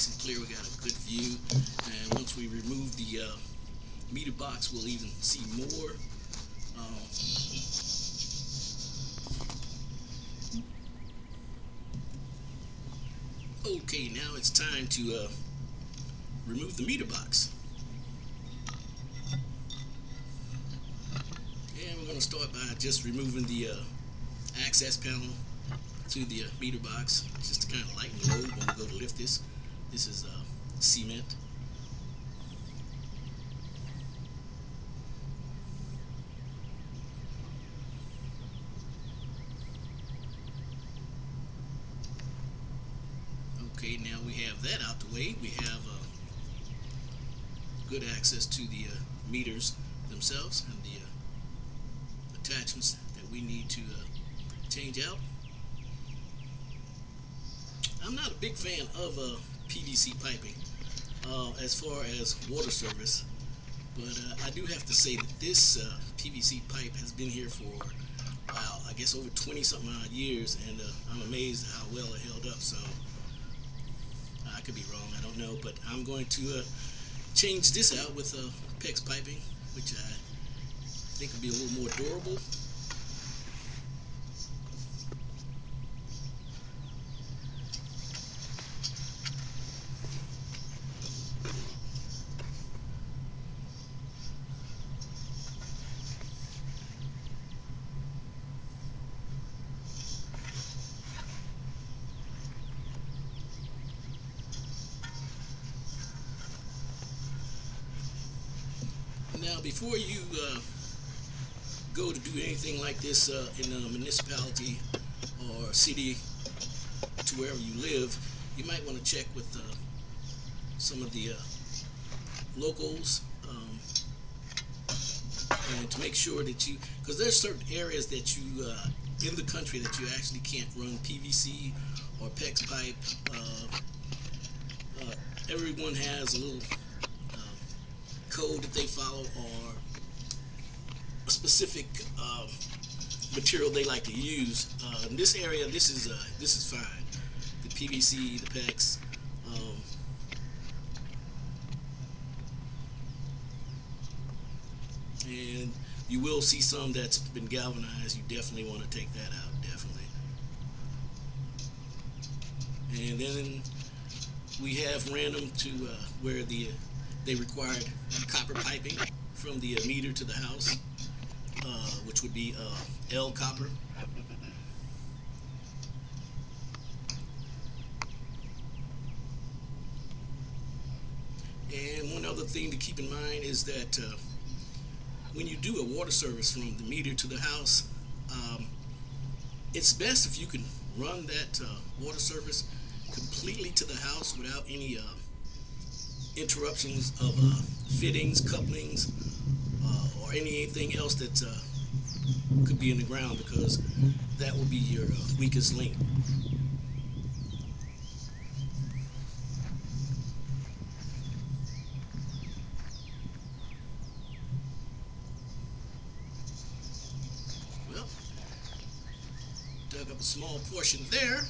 nice and clear. We got a good view. And once we remove the uh, meter box, we'll even see more. Um, okay, now it's time to uh, remove the meter box. And we're going to start by just removing the uh, access panel to the uh, meter box just to kind of lighten the load when we go to lift this. This is uh, cement. Okay, now we have that out the way. We have uh, good access to the uh, meters themselves and the uh, attachments that we need to uh, change out. I'm not a big fan of uh, PVC piping uh, as far as water service, but uh, I do have to say that this uh, PVC pipe has been here for, wow, I guess over 20 something odd years, and uh, I'm amazed how well it held up. So I could be wrong, I don't know, but I'm going to uh, change this out with uh, PEX piping, which I think will be a little more durable. Before you uh, go to do anything like this uh, in a municipality or city to wherever you live, you might want to check with uh, some of the uh, locals um, and to make sure that you, because there's certain areas that you uh, in the country that you actually can't run PVC or PEX pipe. Everyone has a little code that they follow or a specific um, material they like to use. Uh, in this area, this is uh, this is fine. The PVC, the PEX. Um, and you will see some that's been galvanized. You definitely want to take that out, definitely. And then we have random to uh, where the they required copper piping from the uh, meter to the house, uh, which would be uh, L copper. And one other thing to keep in mind is that uh, when you do a water service from the meter to the house, um, it's best if you can run that uh, water service completely to the house without any uh, interruptions of uh, fittings, couplings, uh, or anything else that uh, could be in the ground because that will be your uh, weakest link. Well, dug up a small portion there.